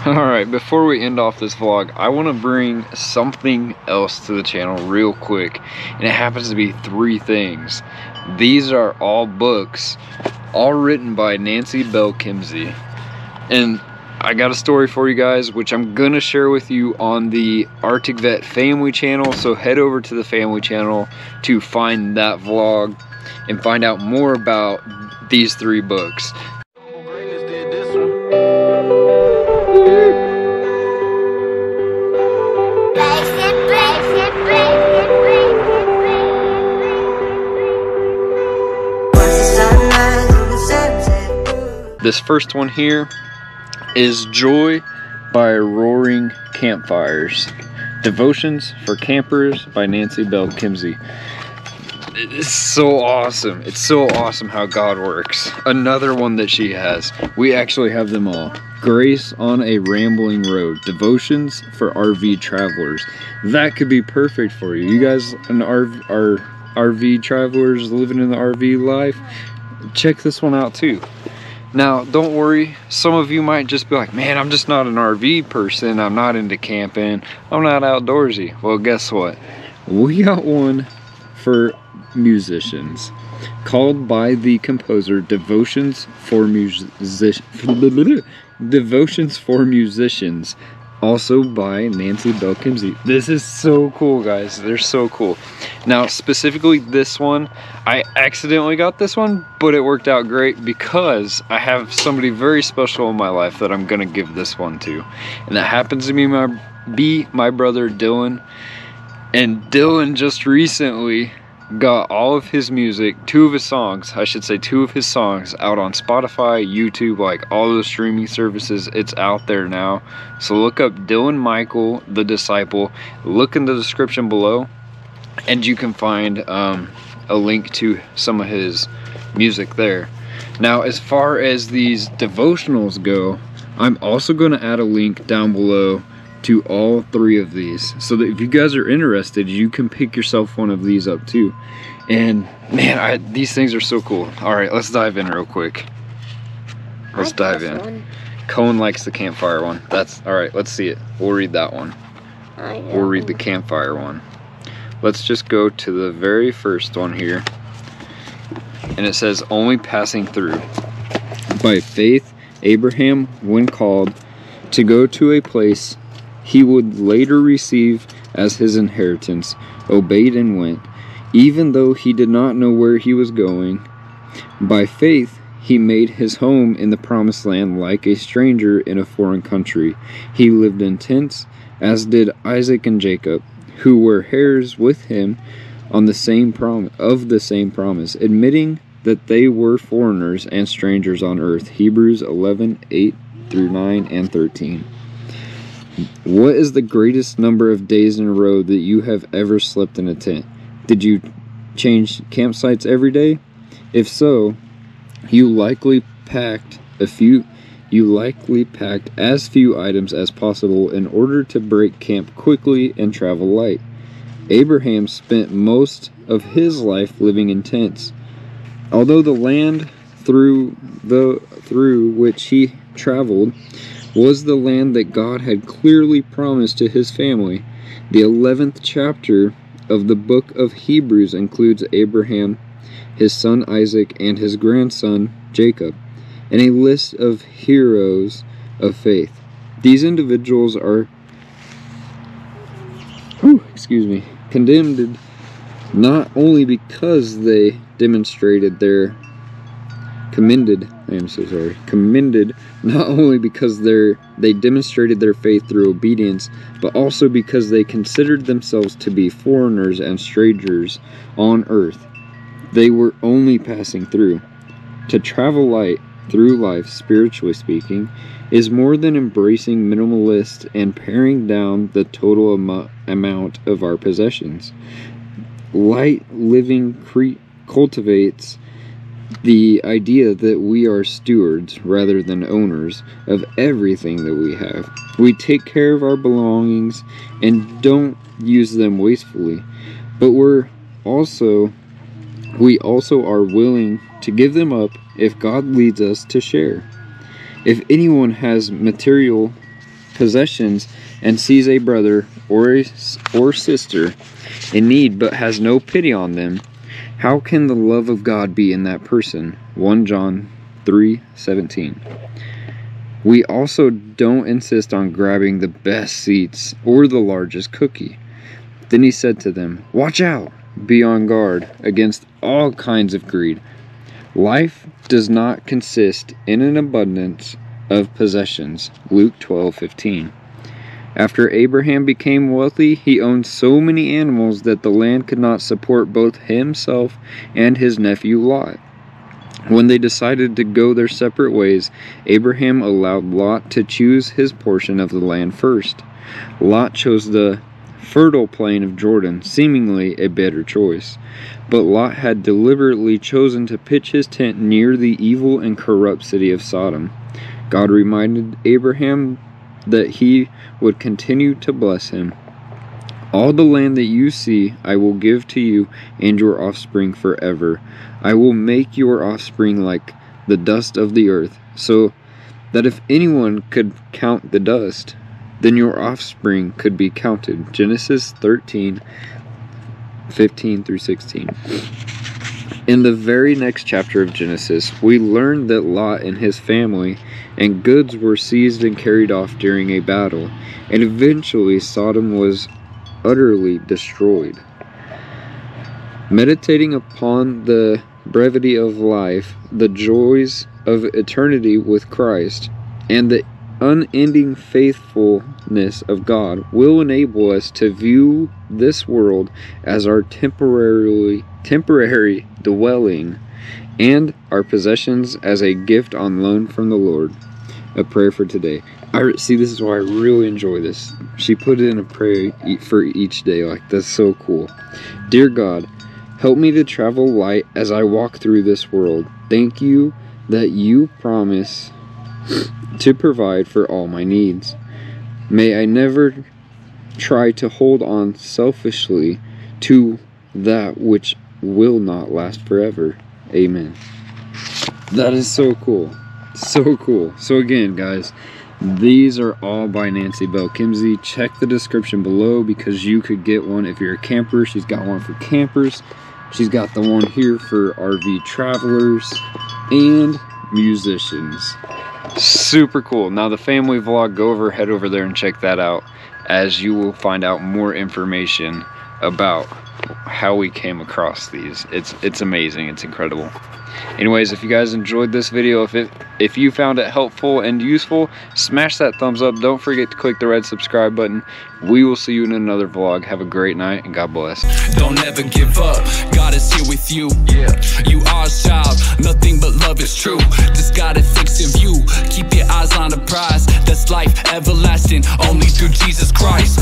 Alright, before we end off this vlog, I want to bring something else to the channel real quick. And it happens to be three things. These are all books, all written by Nancy Bell Kimsey. And I got a story for you guys, which I'm going to share with you on the Arctic Vette family channel. So head over to the family channel to find that vlog and find out more about these three books. This first one here is Joy by Roaring Campfires. Devotions for Campers by Nancy Bell Kimsey. It's so awesome. It's so awesome how God works. Another one that she has. We actually have them all. Grace on a Rambling Road. Devotions for RV travelers. That could be perfect for you. You guys an RV, are RV travelers living in the RV life, check this one out too. Now, don't worry, some of you might just be like, man, I'm just not an RV person. I'm not into camping. I'm not outdoorsy. Well, guess what? We got one for musicians called by the composer Devotions for Musicians. Devotions for Musicians also by Nancy Bell Kimsey. This is so cool, guys. They're so cool. Now, specifically this one, I accidentally got this one, but it worked out great because I have somebody very special in my life that I'm gonna give this one to. And that happens to be my, be my brother Dylan. And Dylan just recently got all of his music, two of his songs, I should say two of his songs out on Spotify, YouTube, like all the streaming services. It's out there now. So look up Dylan Michael, the disciple. Look in the description below and you can find um, a link to some of his music there. Now, as far as these devotionals go, I'm also going to add a link down below to all three of these. So that if you guys are interested you can pick yourself one of these up too. And man I, these things are so cool. All right let's dive in real quick. Let's dive in. one. Cohen likes the campfire one. That's all right let's see it. We'll read that one. We'll read the campfire one. Let's just go to the very first one here. And it says only passing through. By faith Abraham when called to go to a place he would later receive as his inheritance, obeyed and went, even though he did not know where he was going. By faith, he made his home in the promised land like a stranger in a foreign country. He lived in tents, as did Isaac and Jacob, who were heirs with him on the same prom- of the same promise, admitting that they were foreigners and strangers on earth. Hebrews 11 8 through 9 and 13. What is the greatest number of days in a row that you have ever slept in a tent? Did you change campsites every day? If so, you likely packed a few you likely packed as few items as possible in order to break camp quickly and travel light. Abraham spent most of his life living in tents. Although the land through the through which he traveled was the land that God had clearly promised to his family. The 11th chapter of the book of Hebrews includes Abraham, his son Isaac, and his grandson Jacob, and a list of heroes of faith. These individuals are, whew, excuse me, condemned not only because they demonstrated their commended I am so sorry commended not only because they they demonstrated their faith through obedience but also because they considered themselves to be foreigners and strangers on earth. They were only passing through. To travel light through life spiritually speaking is more than embracing minimalist and paring down the total am amount of our possessions. Light living cultivates the idea that we are stewards rather than owners of everything that we have. We take care of our belongings and don't use them wastefully, but we're also we also are willing to give them up if God leads us to share. If anyone has material possessions and sees a brother or, a, or sister in need but has no pity on them, how can the love of God be in that person? 1 John 3:17. We also don't insist on grabbing the best seats or the largest cookie. Then he said to them, Watch out! Be on guard against all kinds of greed. Life does not consist in an abundance of possessions. Luke 12:15. After Abraham became wealthy, he owned so many animals that the land could not support both himself and his nephew Lot. When they decided to go their separate ways, Abraham allowed Lot to choose his portion of the land first. Lot chose the fertile plain of Jordan, seemingly a better choice. But Lot had deliberately chosen to pitch his tent near the evil and corrupt city of Sodom. God reminded Abraham that he would continue to bless him. All the land that you see I will give to you and your offspring forever. I will make your offspring like the dust of the earth, so that if anyone could count the dust, then your offspring could be counted. Genesis 13 15 through 16. In the very next chapter of Genesis, we learn that Lot and his family and goods were seized and carried off during a battle, and eventually Sodom was utterly destroyed. Meditating upon the brevity of life, the joys of eternity with Christ, and the unending faithfulness of God will enable us to view this world as our temporarily temporary dwelling and our possessions as a gift on loan from the Lord. A prayer for today. I see this is why I really enjoy this. She put in a prayer for each day. Like that's so cool. Dear God, help me to travel light as I walk through this world. Thank you that you promise to provide for all my needs. May I never try to hold on selfishly to that which will not last forever. Amen. That is so cool. So cool. So again, guys, these are all by Nancy Bell Kimsey. Check the description below because you could get one if you're a camper. She's got one for campers. She's got the one here for RV travelers and musicians. Super cool. Now the family vlog, go over, head over there and check that out as you will find out more information about how we came across these. It's it's amazing. It's incredible. Anyways, if you guys enjoyed this video, if it if you found it helpful and useful, smash that thumbs up. Don't forget to click the red subscribe button. We will see you in another vlog. Have a great night and God bless. Don't ever give up. God is here with you. Yeah. You are a child. Nothing but love is true. Just got it fixed in view. Keep your eyes on the prize. That's life everlasting. Only through Jesus Christ.